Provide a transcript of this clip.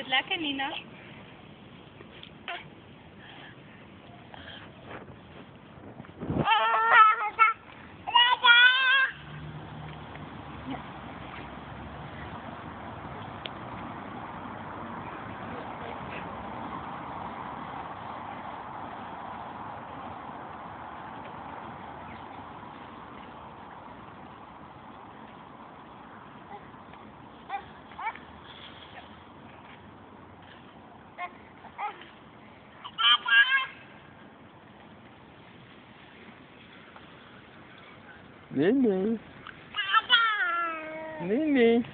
Good luck, Alina. 妮妮，妮妮。